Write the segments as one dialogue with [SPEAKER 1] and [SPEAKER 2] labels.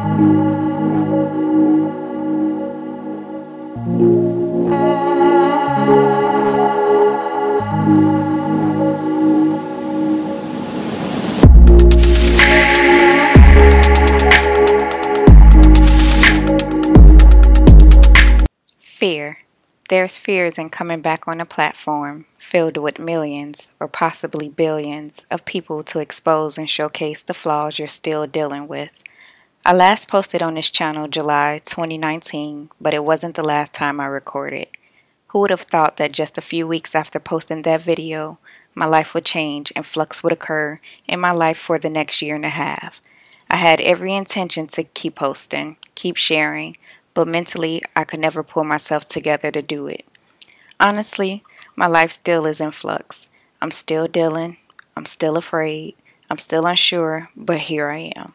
[SPEAKER 1] Fear. There's fears in coming back on a platform filled with millions or possibly billions of people to expose and showcase the flaws you're still dealing with. I last posted on this channel July 2019, but it wasn't the last time I recorded. Who would have thought that just a few weeks after posting that video, my life would change and flux would occur in my life for the next year and a half? I had every intention to keep posting, keep sharing, but mentally I could never pull myself together to do it. Honestly, my life still is in flux. I'm still dealing, I'm still afraid, I'm still unsure, but here I am.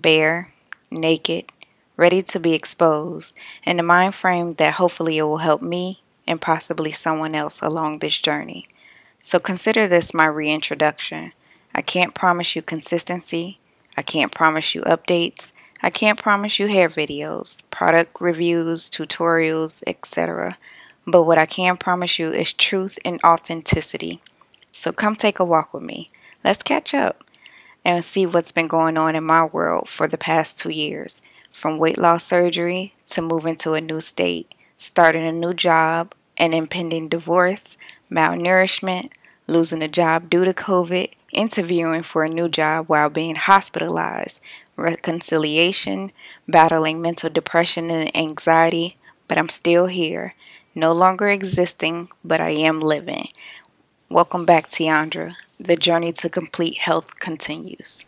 [SPEAKER 1] Bare, naked, ready to be exposed, in the mind frame that hopefully it will help me and possibly someone else along this journey. So consider this my reintroduction. I can't promise you consistency, I can't promise you updates, I can't promise you hair videos, product reviews, tutorials, etc. But what I can promise you is truth and authenticity. So come take a walk with me. Let's catch up and see what's been going on in my world for the past two years. From weight loss surgery to moving to a new state, starting a new job, an impending divorce, malnourishment, losing a job due to COVID, interviewing for a new job while being hospitalized, reconciliation, battling mental depression and anxiety, but I'm still here, no longer existing, but I am living. Welcome back, Teaundra. The journey to complete health continues.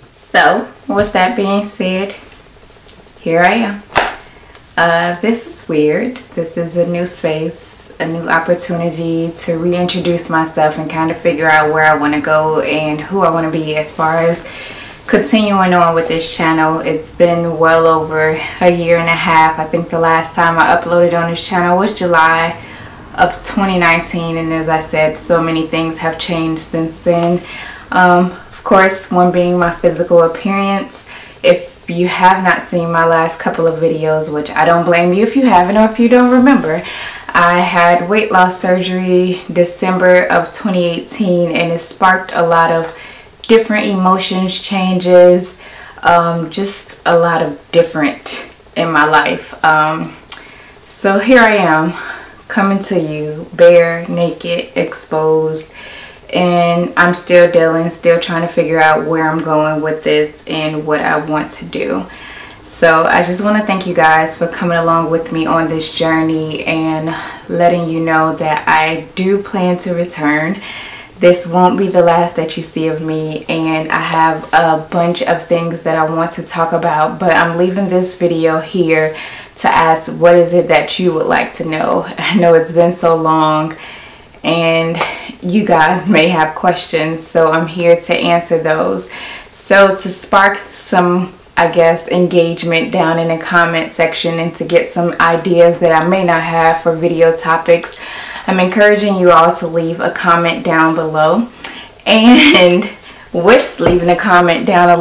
[SPEAKER 2] So, with that being said, here I am. Uh, this is weird. This is a new space, a new opportunity to reintroduce myself and kind of figure out where I want to go and who I want to be as far as continuing on with this channel. It's been well over a year and a half. I think the last time I uploaded on this channel was July of 2019 and as I said so many things have changed since then. Um, of course one being my physical appearance. If you have not seen my last couple of videos which I don't blame you if you haven't or if you don't remember I had weight loss surgery December of 2018 and it sparked a lot of different emotions, changes, um, just a lot of different in my life. Um, so here I am coming to you bare, naked, exposed, and I'm still dealing, still trying to figure out where I'm going with this and what I want to do. So I just want to thank you guys for coming along with me on this journey and letting you know that I do plan to return this won't be the last that you see of me and I have a bunch of things that I want to talk about but I'm leaving this video here to ask what is it that you would like to know I know it's been so long and you guys may have questions so I'm here to answer those so to spark some I guess engagement down in the comment section and to get some ideas that I may not have for video topics I'm encouraging you all to leave a comment down below. And with leaving a comment down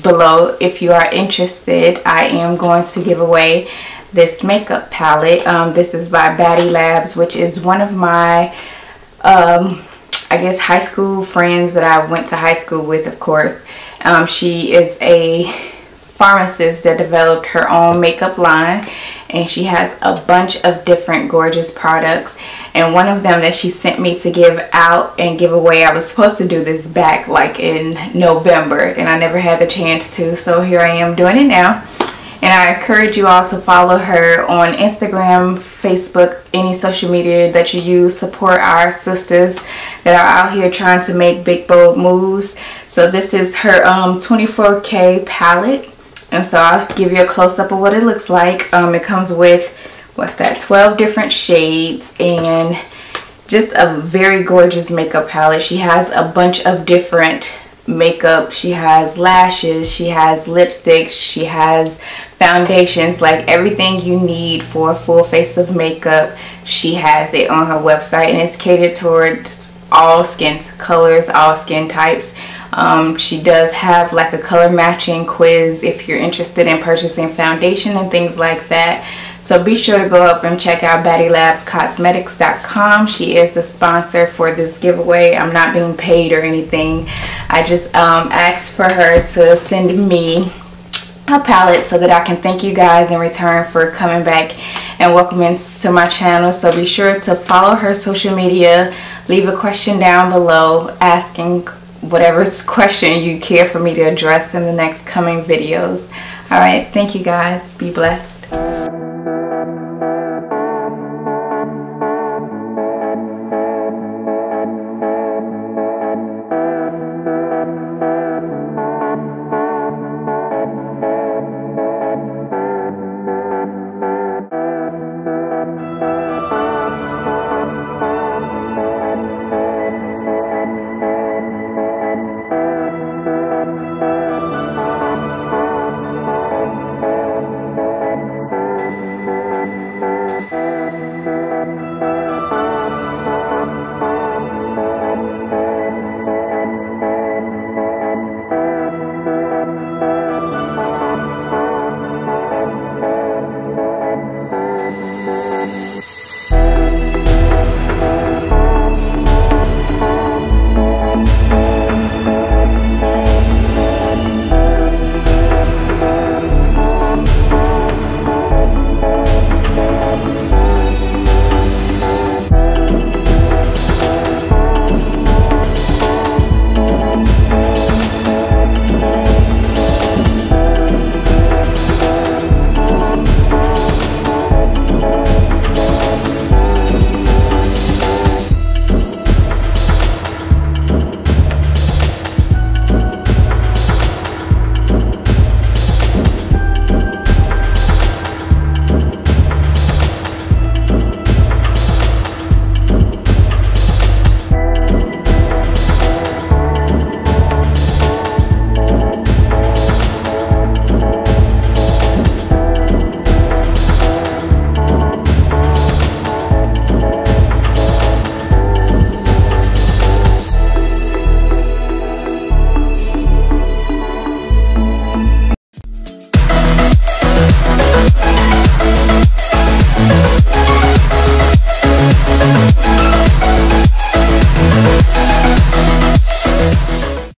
[SPEAKER 2] below, if you are interested, I am going to give away this makeup palette. Um, this is by Baddie Labs, which is one of my, um, I guess, high school friends that I went to high school with, of course. Um, she is a pharmacist that developed her own makeup line and she has a bunch of different gorgeous products and one of them that she sent me to give out and give away I was supposed to do this back like in November and I never had the chance to so here I am doing it now and I encourage you all to follow her on Instagram, Facebook, any social media that you use. Support our sisters that are out here trying to make big bold moves. So this is her um, 24K palette and so I'll give you a close-up of what it looks like. Um, it comes with, what's that, 12 different shades and just a very gorgeous makeup palette. She has a bunch of different makeup. She has lashes, she has lipsticks, she has foundations, like everything you need for a full face of makeup. She has it on her website and it's catered towards all skin colors, all skin types. Um, she does have like a color matching quiz if you're interested in purchasing foundation and things like that. So be sure to go up and check out BaddieLabsCosmetics.com. She is the sponsor for this giveaway. I'm not being paid or anything. I just um, asked for her to send me a palette so that I can thank you guys in return for coming back and welcoming to my channel. So be sure to follow her social media. Leave a question down below asking whatever question you care for me to address in the next coming videos. Alright, thank you guys. Be blessed.